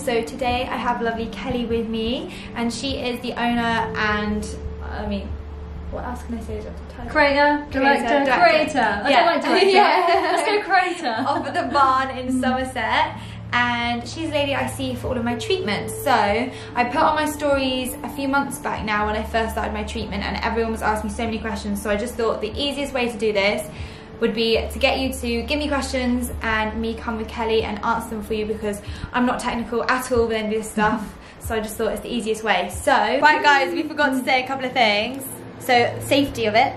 So today I have lovely Kelly with me and she is the owner and, I mean, what else can I say? Creator, director, director. creator. I Yeah. don't like director. Yeah. Let's go creator. Of the barn in mm. Somerset and she's a lady I see for all of my treatments. So I put on my stories a few months back now when I first started my treatment and everyone was asking me so many questions. So I just thought the easiest way to do this would be to get you to give me questions and me come with Kelly and answer them for you because I'm not technical at all with any of this stuff. So I just thought it's the easiest way. So, right guys, we forgot to say a couple of things. So, safety of it.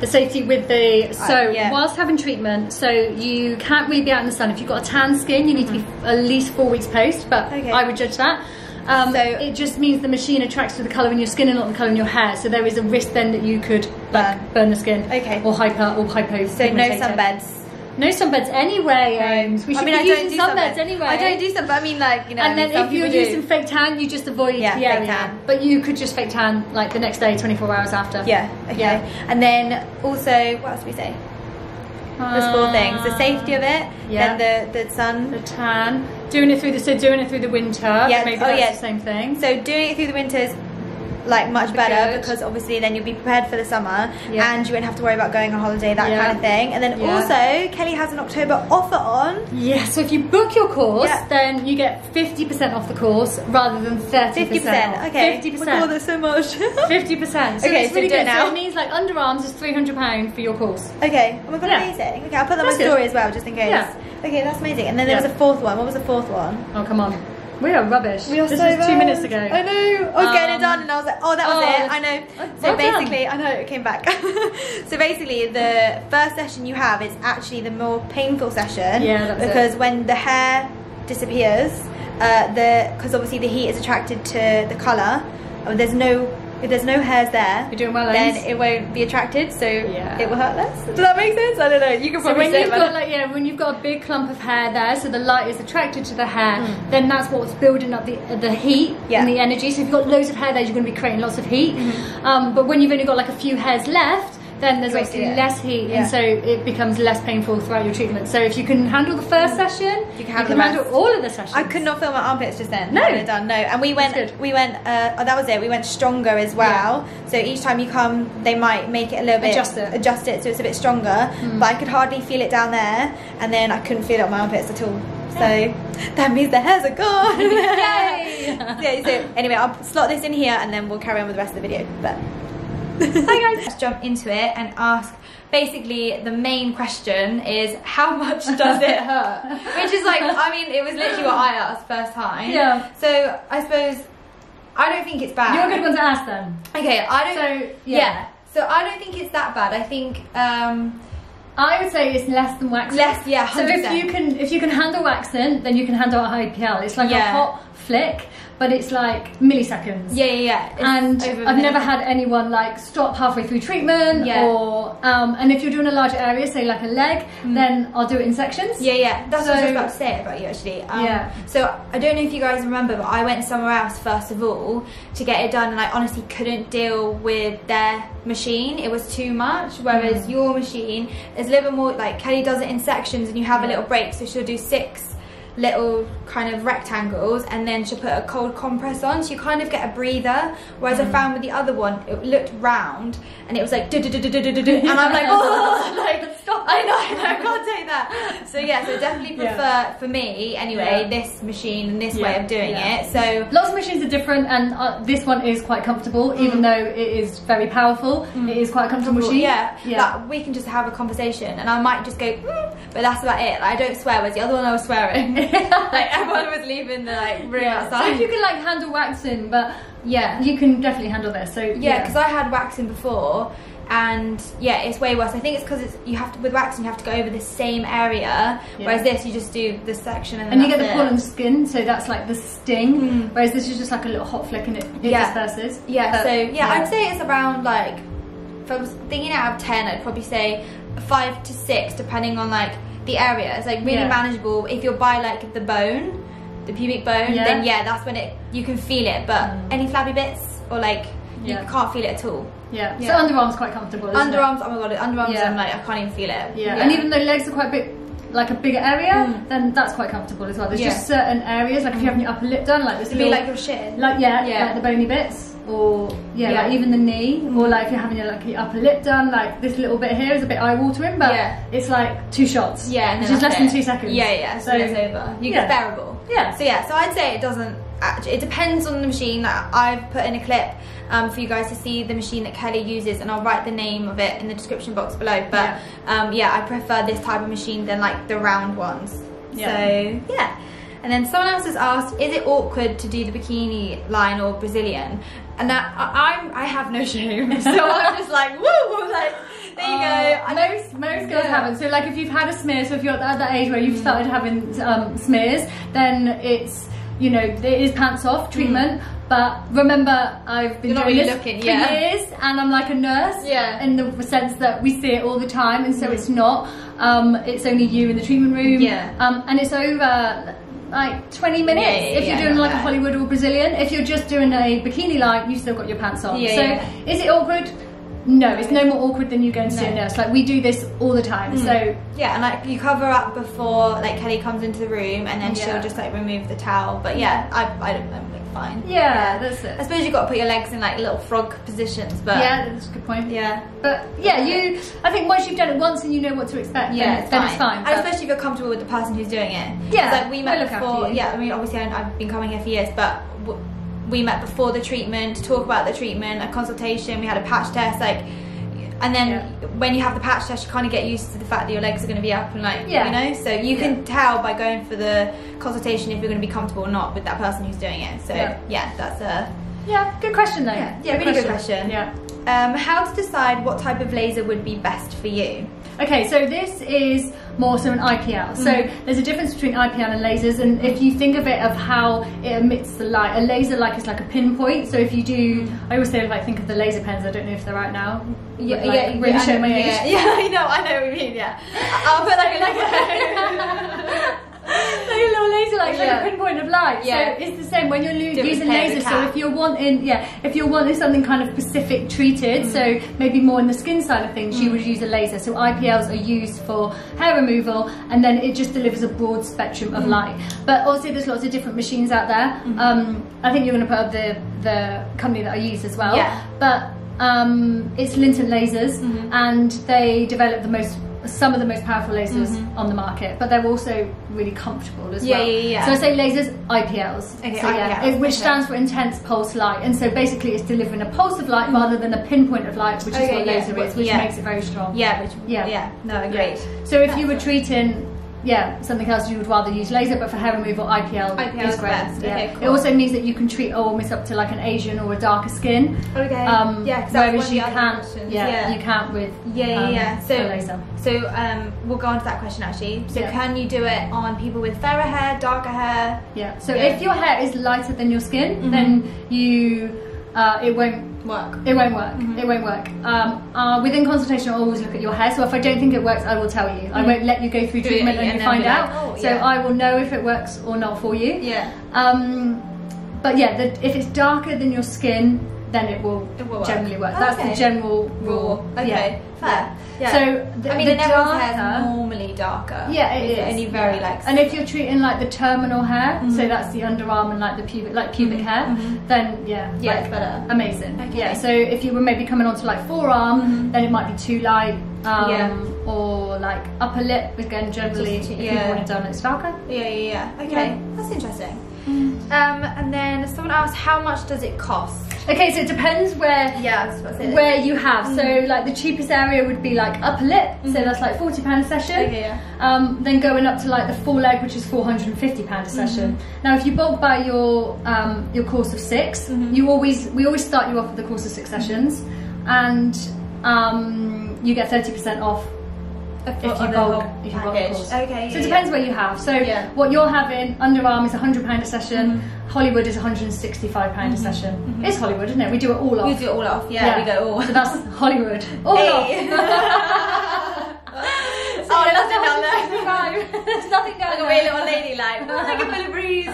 the safety with the so yeah. whilst having treatment so you can't really be out in the sun if you've got a tan skin you need to be mm. at least four weeks post but. Okay. i would judge that um, So- it just means the machine attracts to the colour in your skin and not the colour in your hair so there is a risk then that you could like Burn. burn the skin Okay. or hyper or hypo So, no sunbeds. no sunbeds anyway Ames. we should I mean, be I don't using do sunbeds sunbeds anyway I don't do sun, but I mean, like, you know, and then if you're people do. using fake tan, you just avoid Yeah, the area. tan. But you could just fake tan like the next day, 24 hours after. Yeah, okay. Yeah. And then also, what else do we say? There's four things. The ah. safety of it, Yeah. then the, the sun. the tan, doing it through the so doing it through the winter. Yeah, maybe oh, that's yeah. the same thing. So doing it through the winters like much Be better good. because obviously then you'll be prepared for the summer Yeah. and you won't have to worry about going on holiday, that Yeah. kind of thing. And then Yeah. also Kelly has an October offer on. yeah, so if you book your course, then you get 50% off the course rather than 30%. Fifty percent. Okay. 50%. Oh God, that's so much. 50%. So Okay, it's so really do it good. now. So it means like underarms is £300 for your course. okay. Oh my god, amazing. Okay, I'll put that on my story as well, just in case. Yeah. Okay, that's amazing. And then there was a fourth one. What was the fourth one? Oh, come on. We are rubbish. We are this so was two minutes ago. I know. I was getting it Um, done, and I was like, "Oh, that was oh, it." I know. So well done. basically, I know it came back. so basically, the first session you have is actually the more painful session. Yeah, that's it. because when the hair disappears, uh, the because obviously the heat is attracted to the color. uh, There's no if there's no hairs there. You're doing well, Then it won't be attracted, so Yeah. it will hurt less. Does that make sense? I don't know. You can probably. So when say you've got like yeah, when you've got a big clump of hair there, so the light is attracted to the hair, Mm. then that's what's building up the the heat Yeah. and the energy. So if you've got loads of hair there, you're going to be creating lots of heat. Um, but when you've only got like a few hairs left, then there's obviously yeah. less heat, Yeah. and so it becomes less painful throughout your treatment. So if you can handle the first session, You can handle the handle all of the sessions. I could not feel my armpits just then. No. I would have done no. And we went, we went. Uh, oh, that was it. We went stronger as well. So each time you come, they might make it a little bit Adjust it. adjust it so it's a bit stronger. Mm. But I could hardly feel it down there, and then I couldn't feel it on my armpits at all. So that means the hairs are gone. Yay! yeah. So anyway, I'll slot this in here, and then we'll carry on with the rest of the video. But Hi guys. let's jump into it and ask. Basically, the main question is how much does it hurt? Which is like, I mean, it was literally what I asked first time. Yeah. So I suppose I don't think it's bad. You're a good one to ask them. Okay, I don't. So, yeah. yeah. So I don't think it's that bad. I think um, I would say it's less than waxing. less. Yeah, So if you can if you can handle waxing, then you can handle an IPL. It's like Yeah. a hot flick, but it's like milliseconds. Yeah, yeah, yeah. And I've never had anyone like stop halfway through treatment Yeah. or um, and if you're doing a large area, say like a leg, then I'll do it in sections. Mm. Yeah, yeah. That's what I was about to say about you actually. Um, Yeah. So I don't know if you guys remember, but I went somewhere else first of all to get it done, and I honestly couldn't deal with their machine. It was too much. Whereas Mm. your machine is a little bit more like Kelly does it in sections, and you have a little break, so she'll do six little kind of rectangles and then she'll put a cold compress on so you kind of get a breather whereas Mm. I found with the other one it looked round and it was like and I'm like oh like stop I know I can't take that so yeah so definitely prefer Yeah. for me anyway Yeah. this machine and this Yeah, way of doing it so Lots of machines are different, and uh, this one is quite comfortable, even though it is very powerful. It is quite a comfortable machine. yeah, yeah. Like, we can just have a conversation and I might just go mm, but that's about it like, I don't swear whereas the other one I was swearing like everyone was leaving the like room Yeah. So outside if you can like handle waxing, but yeah you can definitely handle this. So Yeah, because I had waxing before, and yeah, it's way worse. I think it's because it's you have to with waxing you have to go over the same area, Yeah. whereas this you just do this section and, and you get the it. pollen skin, so that's like the sting. Mm. Whereas this is just like a little hot flick and it, it Yeah. disperses. Yeah, But, so yeah, I'd say it's around like if I was thinking out of ten, I'd probably say five to six, depending on like the area. It's like really Yeah. manageable. If you're by like the bone, the pubic bone, Yeah. then yeah, that's when it you can feel it. But Mm. any flabby bits or like you can't feel it at all. Yeah. Yeah. So underarms quite comfortable. Isn't Underarms, oh my god, underarms, Yeah. I'm like I can't even feel it. It? Yeah. And even though legs are quite a bit like a bigger area, Mm. then that's quite comfortable as well. There's Yeah. just certain areas, like if you have your upper lip done, like this To be like your shin. like yeah, Yeah. like the bony bits, or yeah, Yeah. like even the knee, or like if you're having your like your upper lip done, like this little bit here is a bit eye watering, but Yeah. it's like two shots. Yeah, which is less that's than two seconds. Yeah, yeah. So, So it's over. You yeah. get bearable. Yeah. So yeah, so I'd say it doesn't. Actually, it depends on the machine. Like, I've put in a clip um, for you guys to see the machine that Kelly uses, and I'll write the name of it in the description box below. But Yeah. um, yeah, I prefer this type of machine than like the round ones. Yeah. So yeah. And then someone else has asked, is it awkward to do the bikini line or Brazilian? And that I, I'm, I have no shame, so I'm just like, woo, like there you go. Uh, I most most girls Yeah. haven't. So like if you've had a smear, so if you're at that age where you've started having um, smears, then it's you know it is pants off treatment. But remember, I've been Mm. Doing really this looking, for years, and I'm like a nurse. Yeah. In the sense that we see it all the time, and so Mm. it's not. Um, it's only you in the treatment room. Yeah. Um, and it's over. Like 20 minutes Yeah, yeah, if you're yeah, doing like a. Hollywood or Brazilian. If you're just doing a bikini line, you've still got your pants on. So is it awkward? No, it's no more awkward than you going to see a nurse. Like we do this all the time. So mm. Yeah, and like you cover up before like Kelly comes into the room, and then she'll just like remove the towel. But yeah, I I don't know, fine. yeah, that's it. I suppose you've got to put your legs in like little frog positions, but Yeah, that's a good point. yeah, But yeah, you. I think once you've done it once and you know what to expect, yeah, then, it's then fine. it's fine. And but- especially if you're comfortable with the person who's doing it. Yeah, like we met we'll look after before. Yeah, I mean obviously I, I've been coming here for years, but. W- we met before the treatment to talk about the treatment, a consultation. We had a patch test, like, and then Yeah. When you have the patch test, you kind of get used to the fact that your legs are going to be up and like, Yeah. you know. So you can tell by going for the consultation if you're going to be comfortable or not with that person who's doing it. So Yeah. yeah, that's a yeah, good question though. Yeah, yeah, really good question. Yeah. Um, how to decide what type of laser would be best for you? Okay, so this is more so an IPL. So Mhm. there's a difference between IPL and lasers, and if you think of it of how it emits the light, a laser like is like a pinpoint. So if you do, I always say like think of the laser pens. I don't know if they're right now. Yeah, like, yeah, really yeah, show my yeah, age. Yeah, I know, I know what you mean. Yeah, I'll put like a like like a little laser, like, like Yeah. a pinpoint of light. Yeah. So it's the same when you're lo- Do it using lasers. So if you're wanting, yeah, if you're wanting something kind of specific treated, so maybe more in the skin side of things, you would use a laser. So IPLs are used for hair removal, and then it just delivers a broad spectrum of light. But also, there's lots of different machines out there. Um, I think you're going to put up the the company that I use as well. Yeah. But um, it's Lynton Lasers, Mhm. and they develop the most some of the most powerful lasers Mhm. on the market, but they're also really comfortable as Yeah, well. yeah, yeah. So I say lasers, IPLs. Okay, so, yeah, it- which okay. stands for intense pulse light, and so basically it's delivering a pulse of light rather than a pinpoint of light, which is Okay, what yeah, laser what- is, which yeah. makes it very strong. yeah, which Yeah. yeah, no, agreed. So if you were treating yeah, something else you would rather use laser, but for hair removal, IPL, IPL is is great. best. Yeah. Okay, It also means that you can treat almost up to like an Asian or a darker skin. Okay. Um, yeah, whereas one of the you can't, yeah, yeah. you can't with Yeah, yeah, um, yeah. So, laser. so um, we'll go on to that question actually. So, Yeah. can you do it on people with fairer hair, darker hair? Yeah. So if your hair is lighter than your skin, Mhm. then you uh, it won't Work. it won't work. Mhm. It won't work. Um, uh, within consultation, I always look at your hair. So if I don't think it works, I will tell you. I Mhm. won't let you go through treatment it and you then find like, out. "Oh, so yeah." I will know if it works or not for you. Yeah. Um, but yeah, the, if it's darker than your skin, then it will, It will generally work. Oh, That's okay. the general rule. Okay. Yeah. Fair. Yeah. So the, I mean, the hair is normally darker. Yeah, It's is. Only very yeah. like. And if you're treating like the terminal hair, so Mhm. that's the underarm and like the pubic, like pubic Mhm, hair, mhm. then yeah, Yeah, like, it's better. Amazing. Okay. Yeah. So if you were maybe coming onto like forearm, Mhm. then it might be too light. Um, Yeah. Or like upper lip again. Generally, Just if yeah. you want it done, it's darker. Yeah, yeah, yeah. Okay, Yeah. that's interesting. Um, and then someone asked, how much does it cost? Okay, so it depends where Yeah, that's what it. where you have. So Mhm. like the cheapest area would be like upper lip, so Mhm. that's like forty pound a session. Okay, yeah. Um, then going up to like the full leg, which is four hundred and fifty pound a session. Now, if you bulk buy your um, your course of 6 Mhm. you always we always start you off with the course of six sessions, and um, you get thirty percent off if you Of bulk if you bulk package. course. Okay, So yeah, it depends yeah. where you have. So Yeah. what you're having underarm is hundred pound a session. Mhm. Hollywood is one hundred and sixty five pound Mhm. a session. Mhm. It's Hollywood, isn't it? We do it all off. We do it all off. Yeah, we go all. So that's Hollywood. All Hey. off. So Oh, nothing down there. There's nothing Like going a on. wee little lady, like, oh, I can feel a breeze.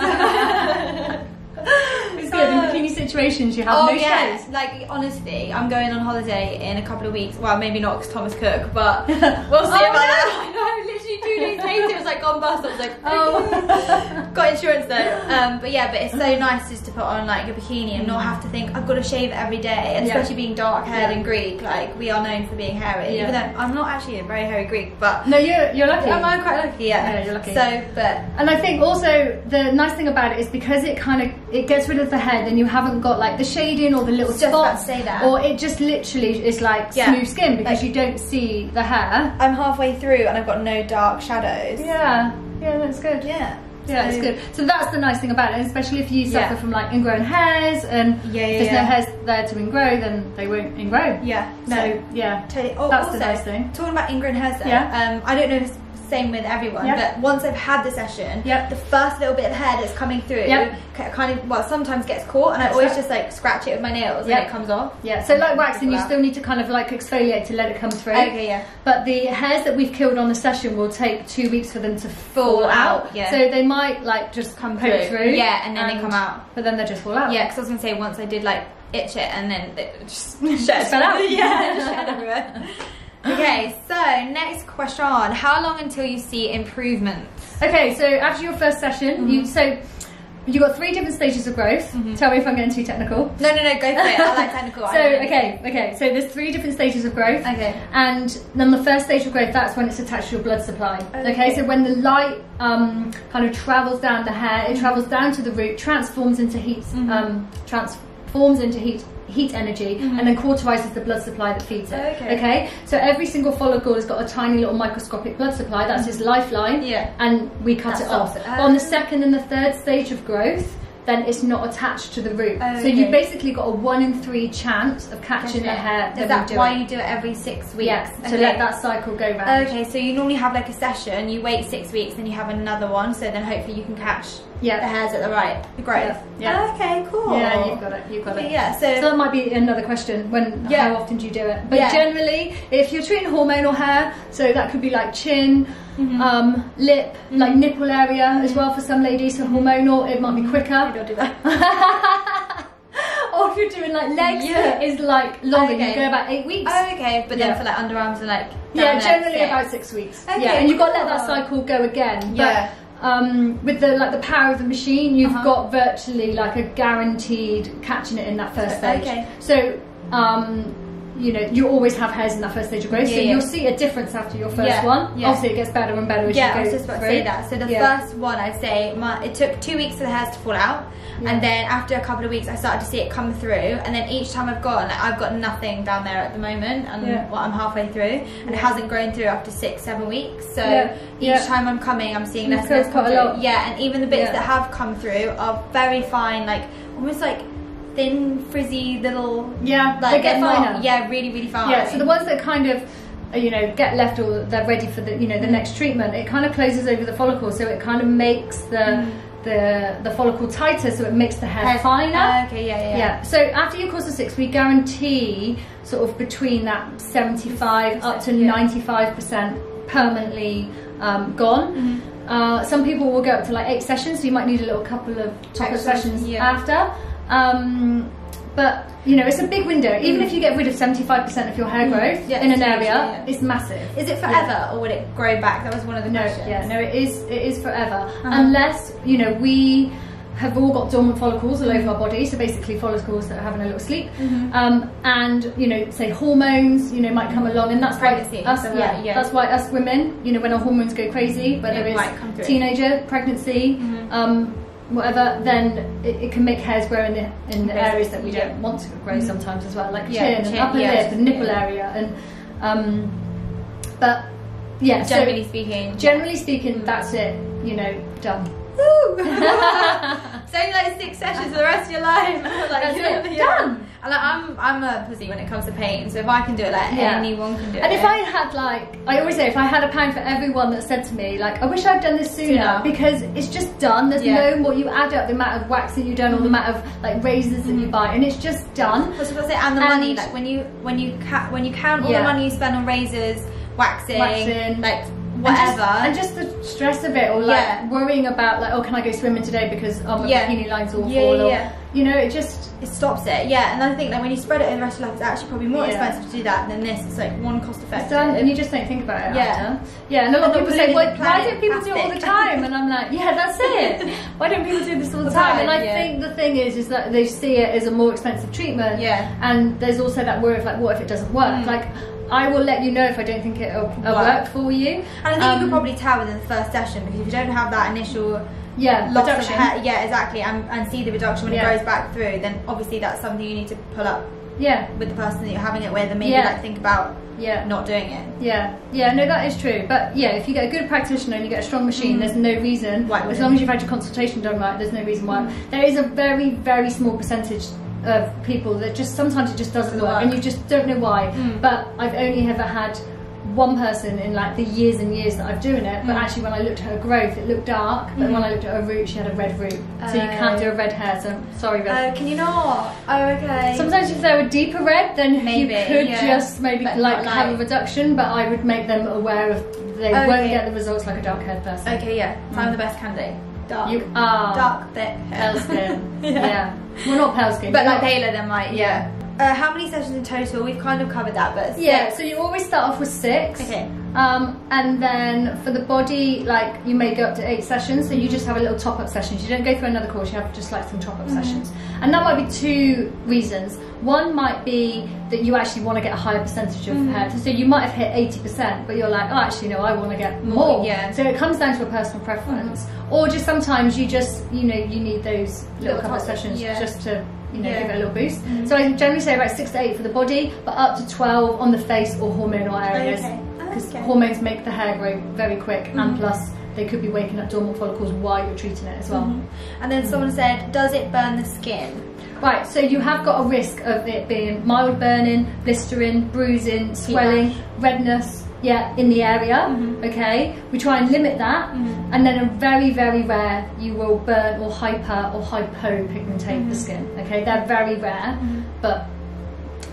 It's good. In bikini situations, you have oh no yeah, shows. like honestly, I'm going on holiday in a couple of weeks. Well, maybe not because Thomas Cook, but we'll see Oh, about no. that. I know, literally two two days later, it was like gone bust. I was like, Oh. got insurance though. Um, but yeah, but it's so nice just to put on like a bikini and not have to think I've got to shave every day. And Yeah. especially being dark haired Yeah. and Greek, like we are known for being hairy. Yeah. Even though I'm not actually a very hairy Greek, but No, you're you're lucky. am I quite lucky? Yeah. Yeah, you're lucky. So, but And I think also the nice thing about it is because it kind of it gets rid of the head and you haven't got like the shading or the little Just spots say that. or it just literally is like Yeah. smooth skin because Like- you don't see the hair. I'm halfway through and I've got no dark shadows. Yeah, yeah, that's good. Yeah. Yeah, it's good. So that's the nice thing about it, especially if you suffer Yeah. from like ingrown hairs and Yeah, yeah, if there's no hairs there to ingrow, then they won't ingrow. Yeah. No. So yeah, Totally. Oh, That's also, the nice thing. Talking about ingrown hairs, though, Yeah. um, I don't know if it's the same with everyone, Yeah. but once I've had the session, Yep. the first little bit of hair that's coming through, Yep. ki- kind of, well, sometimes gets caught, and I always right. just like scratch it with my nails, Yep. and it comes off. yeah. So like waxing, you still need to kind of like exfoliate to let it come through. Okay, yeah. But the hairs that we've killed on the session will take two weeks for them to fall, Fall out. out, yeah. So they might like just Come through. through. Yeah, and then they come out. But then they just fall out. Yeah, because I was gonna say once I did like itch it, and then it just shed. fell out. yeah, shed everywhere. Okay, so next question: How long until you see improvements? Okay, so after your first session, you so you got three different stages of growth. Tell me if I'm getting too technical. No, no, no, go for it. I like technical. So I don't know. okay, okay. So there's three different stages of growth. Okay. And then the first stage of growth, that's when it's attached to your blood supply. Okay. Okay. So when the light um, kind of travels down the hair, Mm-hmm. it travels down to the root, transforms into heat, um, transforms into heat heat energy and then cauterizes the blood supply that feeds it. Mm-hmm. Okay. Okay. So every single follicle has got a tiny little microscopic blood supply. That's his lifeline. Yeah. And we cut That it off. it. But on the second and the third stage of growth, then it's not attached to the root. So you've basically got a one in three chance of catching the hair. Is that why it. you do it every six weeks? Yeah, to Okay. let that cycle go round. Okay, so you normally have like a session, you wait six weeks, then you have another one, so then hopefully you can catch Yeah. the hairs at the right growth. Yeah. Okay, cool. Yeah, you've got it. You've got it. Yeah, So so, that might be another question. When Yeah. how often do you do it? But Yeah. generally, if you're treating hormonal hair, so that could be like chin, Mm-hmm. um, lip, like nipple area as well for some ladies. So hormonal, it might be quicker. maybe I'll do that. or if you're doing like legs, Yeah. is like longer. You go about eight weeks. oh, okay, but then Yeah. for like underarms and like yeah, generally six. about six weeks. Okay, yeah, and you've got to let that cycle go again. Yeah. But, um, with the like the power of the machine, you've Uh-huh. got virtually like a guaranteed catching it in that first stage. Okay. So, um, you know, you always have hairs in that first stage of growth, so Yeah, yeah. you'll see a difference after your first Yeah, one. yeah. Obviously, it gets better and better as Yeah, you go I was just about to say that. So the Yeah. first one, I'd say, my, it took two weeks for the hairs to fall out, Yeah. and then after a couple of weeks, I started to see it come through, and then each time I've gone, like, I've got nothing down there at the moment, and Yeah. well, I'm halfway through, and it hasn't grown through after six, seven weeks. So Yeah, each yeah. time I'm coming, I'm seeing less and less come quite a through. lot. Yeah, and even the bits Yeah. that have come through are very fine, like almost like thin, frizzy little. Yeah, Like they get not- finer. Yeah, really, really fine. Yeah, so the ones that kind of uh, you know get left or they're ready for the you know the Mm. next treatment, it kind of closes over the follicle, so it kind of makes the the the follicle tighter, so it makes the hair finer. Ah, okay, yeah, yeah. yeah. So after your course of six, we guarantee sort of between that seventy-five up to Yeah. ninety-five percent permanently um, gone. Mm-hmm. Uh, some people will go up to like eight sessions, so you might need a little couple of top sessions yeah. after. Um, but you know, it's a big window. Even if you get rid of seventy-five percent of your hair growth Mm. Yeah, in an area, yeah, yeah. it's massive. Is it forever, or would it grow back? That was one of the No, questions. yeah, no, it is. It is forever, Uh-huh. unless you know we have all got dormant follicles all over our body. So basically, follicles that are having a little sleep, Mm-hmm. um, and you know, say hormones, you know, might come along, and that's Pregnancy, why us, so, yeah, yeah. that's why us women, you know, when our hormones go crazy, whether It it's teenager, pregnancy, Mhm. um, whatever, then it, it can make hairs grow in the in the areas that we Yeah. don't want to grow sometimes as well, like Yeah, chin and chin, upper yeah, lip and nipple yeah. area, and um, but yeah, so- Generally speaking. Generally speaking, that's it. You know, done. Woo! it's only like six sessions for the rest of your life. like, That's it. yeah. Done. Like, I'm I'm a pussy when it comes to pain, so if I can do it, like Yeah. anyone can do And it. And if I had like, I always say, if I had a pound for everyone that said to me, like, I wish I'd done this sooner, Sooner. because it's just done. There's Yeah. no more. You add up the amount of waxing you've done, or the mm-hmm. amount of like razors that you mm-hmm. buy, and it's just done. I was gonna say, and the And- money, like when you when you ca- when you count all Yeah. the money you spend on razors, waxing, Waxing. like And whatever. just, and just the stress of it, or like Yeah. worrying about like, oh, can I go swimming today because oh, my Yeah. bikini line's awful, Yeah, yeah, or. You know, it just It stops it, yeah. And I think that when you spread it over the rest of your life, it's actually probably more Yeah. expensive to do that than this. It's like one cost effective. done, and you just don't think about it Yeah. after. Yeah, and a lot of people say, why, why don't people do it all the time? And I'm like, yeah, that's it. why don't people do this all the time? And I yeah. think the thing is, is that they see it as a more expensive treatment. Yeah. And there's also that worry of like, what if it doesn't work? Mm. Like, I will let you know if I don't think it'll, it'll Work. work for you. And I think you Um, could probably tell within the first session because if you don't have that initial yeah, reduction. hair, yeah, exactly, and, and see the reduction when Yeah. it goes back through, then obviously that's something you need to pull up Yeah, with the person that you're having it with, and maybe Yeah. like think about yeah. not doing it. Yeah, yeah, no, that is true. But yeah, if you get a good practitioner and you get a strong machine, Mm. there's no reason, Why as long as you've had your consultation done right, there's no reason why. Mm. There is a very, very small percentage of people that just sometimes it just doesn't work, work. and you just don't know why. Mm. But I've only ever had one person in like the years and years that I've doing it, but Mm. actually when I looked at her growth, it looked dark. But Mm. when I looked at her root, she had a red root, so you can't Oh. do a red hair. So sorry, red. Oh, can you not? Oh, okay. Sometimes if they were deeper red, then Maybe, you could yeah. just maybe But like have a reduction, but I would make them aware of they Okay. won't get the results like a dark haired person. Okay, yeah. So I'm Mm. the best candidate. Dark. You are Dark, thick hair. pale skin. Yeah. yeah. Well, not pale skin. But you're like paler than my, yeah. Uh, how many sessions in total? We've kind of covered that, but Yeah, so you always start off with six. Okay. Um, and then for the body, like you may go up to eight sessions, so you just have a little top up sessions. You don't go through another course, you have just like some top up Mhm. sessions. And that might be two reasons. One might be that you actually want to get a higher percentage of Mhm. hair. So you might have hit 80%, but you're like, oh, actually, no, I want to get more. Yeah. So it comes down to a personal preference. Or just sometimes you just, you know, you need those little, Little couple top- sessions yeah. just to, you know, Yeah. give it a little boost. Mhm. So I generally say about six to eight for the body, but up to 12 on the face or hormonal areas because Okay. hormones make the hair grow very quick and Mhm. plus they could be waking up dormant follicles while you're treating it as well. Mhm. And then someone said, does it burn the skin? Right, so you have got a risk of it being mild burning, blistering, bruising, swelling, redness, yeah, in the area. Mhm. Okay, we try and limit that, Mhm. and then a very, very rare you will burn or hyper or hypopigmentate Mhm. the skin. Okay, they're very rare, Mhm. but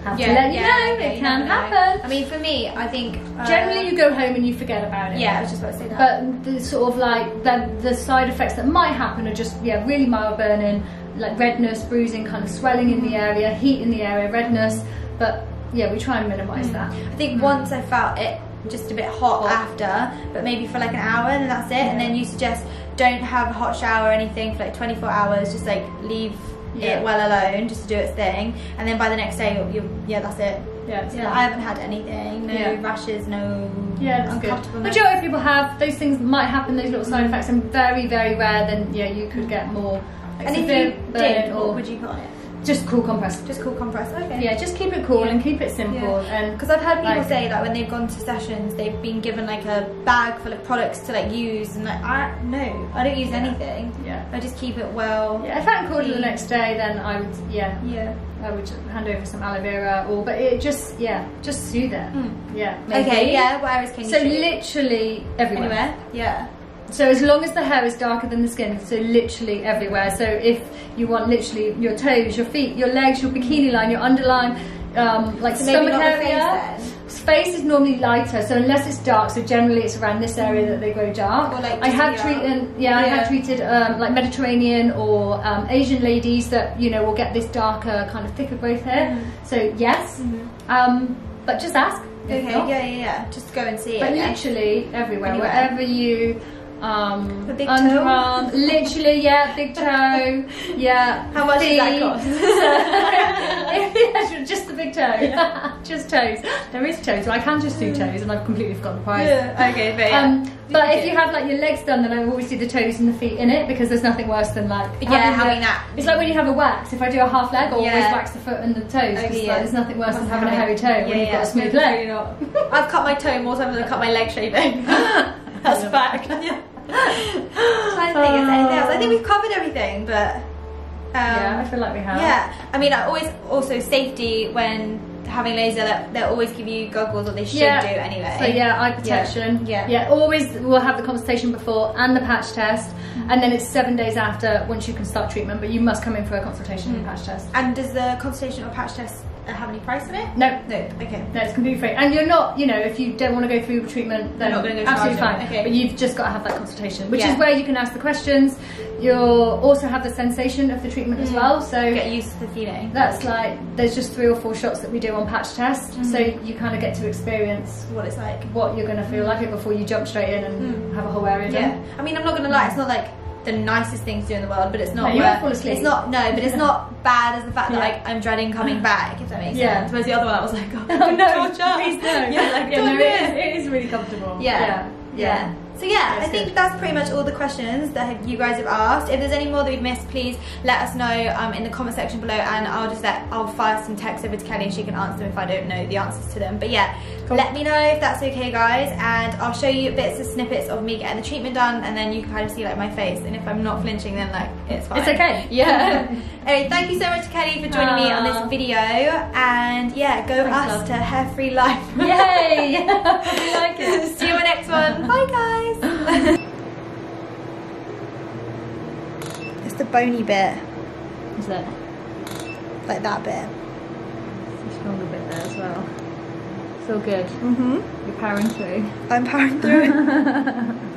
have to let you know okay, it can never know. happen. I mean, for me, I think uh, Generally, you go home and you forget about it. Yeah, I was just about to say that. But the sort of like the, the side effects that might happen are just yeah really mild burning, like redness, bruising, kind of swelling in the area, heat in the area, redness. But yeah, we try and minimise that. I think Mm. once I felt it just a bit hot Hot. after, but maybe for like an hour, and that's it. And then you suggest don't have a hot shower or anything for like 24 hours. Just like leave Yeah. it well alone, just to do its thing. And then by the next day, you're yeah, that's it. Yeah, Yeah. I haven't had anything. No Yeah. rashes. No Yeah, uncomfortableness. Majority of people have those things might happen. Those little side Mm. effects, and very very rare. Then yeah, you could get more. Like And if you did, what would you put on it? Just cool compress. Just cool compress. Okay. Yeah, just keep it cool Yeah. and keep it simple and Because I've heard people Like- say that when they've gone to sessions, they've been given like a bag full of products to like use, and like I no, I don't use Yeah. anything. yeah. I just keep it well. Yeah, if I'm called the next day, then I would yeah Yeah. I would hand over some aloe vera or but it just yeah just soothe it. Mm. Yeah. maybe. Okay. Yeah. Where can you? So literally everywhere. anywhere. Yeah. So as long as the hair is darker than the skin, so literally everywhere. So if you want literally your toes, your feet, your legs, your bikini line, your underline, um, like So stomach face area. then. Face is normally lighter, so unless it's dark, so generally it's around this area that they go dark. Or like I have treated, yeah, I have treated um, like Mediterranean or um, Asian ladies that you know will get this darker kind of thicker growth hair. Mhm. So yes, um, but just ask. Okay. Yeah. Yeah. Yeah. Just go and see But it. yeah. literally everywhere, Anywhere. wherever you um The big toe? literally, yeah, big toe, yeah. How much does that feet. cost? Yeah, just the big toe, just toes. There is toes, so I can just do toes, and I've completely forgotten the price. Yeah. Okay. But yeah. Um, but if Yeah. you have like your legs done, then I always do the toes and the feet in it because there's nothing worse than like yeah. Having that. It's like when you have a wax. If I do a half leg, I always Yeah. wax the foot and the toes. Okay, like, there's nothing worse than having a hairy toe when Yeah, you've got a smooth leg. I've cut my toe more times than I cut my leg shaving. That's Yeah. fact. Yeah. trying to think anything else. I think we've covered everything, but um, yeah, I feel like we have. yeah. I mean, I always also safety when having laser. That they'll always give you goggles, or they should Yeah. do anyway. So yeah, eye protection. Yeah. Yeah. Always we'll have the consultation before and the patch test, Mm-hmm. and then it's seven days after once you can start treatment. But you must come in for a consultation and Mm. patch test. And does the consultation or patch test have any price on it? No, No. Okay. No, it's completely free. And you're not, you know, if you don't want to go through treatment, then You're not gonna go absolutely fine. okay. But you've just got to have that consultation, which Yeah. is where you can ask the questions. You'll also have the sensation of the treatment as Mm. well. So Get used to the feeling. that's like, there's just three or four shots that we do on patch test. Mm-hmm. So you kind of get to experience what it's like. what you're going to feel like it before you jump straight in and have a whole area Mm. Yeah. done. I mean, I'm not gonna lie. It's not like the nicest thing to do in the world, but it's not. No, you won't fall asleep. It's not. No, but it's not bad as the fact that Yeah. like I'm dreading coming back. If that makes Yeah. sense. Whereas the other one, I was like, oh, Oh no, torture. please no. Yeah, like yeah, no, it is, it. it is really comfortable. Yeah. yeah. Yeah. So yeah, That's I think good. that's pretty much all the questions that you guys have asked. If there's any more that we've missed, please let us know um, in the comment section below, and I'll just let I'll fire some texts over to Kelly, and she can answer them if I don't know the answers to them. But yeah, Cool. let me know if that's okay, guys, and I'll show you bits of snippets of me getting the treatment done, and then you can kind of see like my face. And if I'm not flinching, then like it's fine. It's okay. Yeah. anyway, thank you so much, Kelly, for joining me on this video, and yeah, go Thanks, us love. to hair-free life. Yay! we like it. See you in the next one. Bye, guys. it's the bony bit, Is that like that bit. It's a stronger bit there as well? It's all good. Mm-hmm. You're powering through. I'm powering through it.